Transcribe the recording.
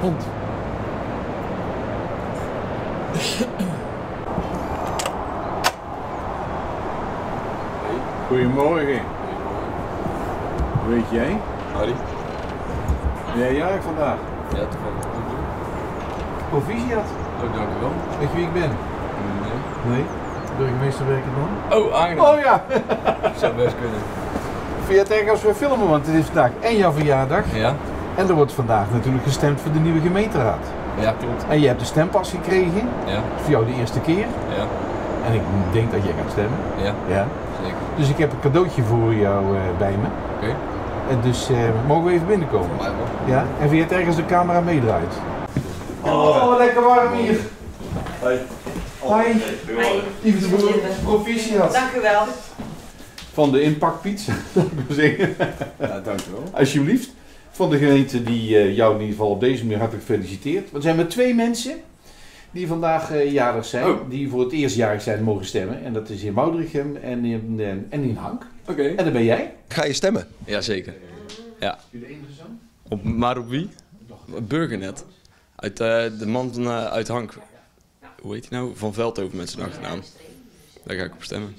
Hond. Goedemorgen. Hoe Weet jij? Harry? Ben jij jarig vandaag? Ja, toevallig. Proficiat. Oh, dank u wel. Weet je wie ik ben? Nee. Nee. Burgemeester werken dan? Oh, aangenaam. Oh ja. Zou best kunnen. Vind je het erg als we filmen? Want het is vandaag en jouw verjaardag. Ja? En er wordt vandaag natuurlijk gestemd voor de nieuwe gemeenteraad. Ja, klopt. En je hebt de stempas gekregen. Ja? Voor jou de eerste keer. Ja? En ik denk dat jij gaat stemmen. Ja? Ja. Zeker. Dus ik heb een cadeautje voor jou eh, bij me. Oké. En dus eh, mogen we even binnenkomen? Voor mij wel. Ja? En vind je het erg als de camera meedraait? Oh, lekker warm hier. Hoi. Hoi. Lieve de Boer, proficiat. Dank u wel. Van de inpakpizza, dat ik maar zeggen. Ja, dank u wel. Alsjeblieft. Van de gemeente die eh, jou in ieder geval op deze manier hartelijk feliciteert. Want er zijn maar twee mensen die vandaag eh, jarig zijn. Oh. Die voor het eerst jarig zijn mogen stemmen. En dat is in Moudrichem en in, eh, en in Hank. Oké. En dat ben jij. Ga je stemmen? Ja, zeker. Ja. Je de enige zoon? Op, maar op wie? Burgernet. Uit eh, de man van, uit Hank. Hoe heet hij nou? Van Veldhoven met zijn achternaam. Daar ga ik op stemmen.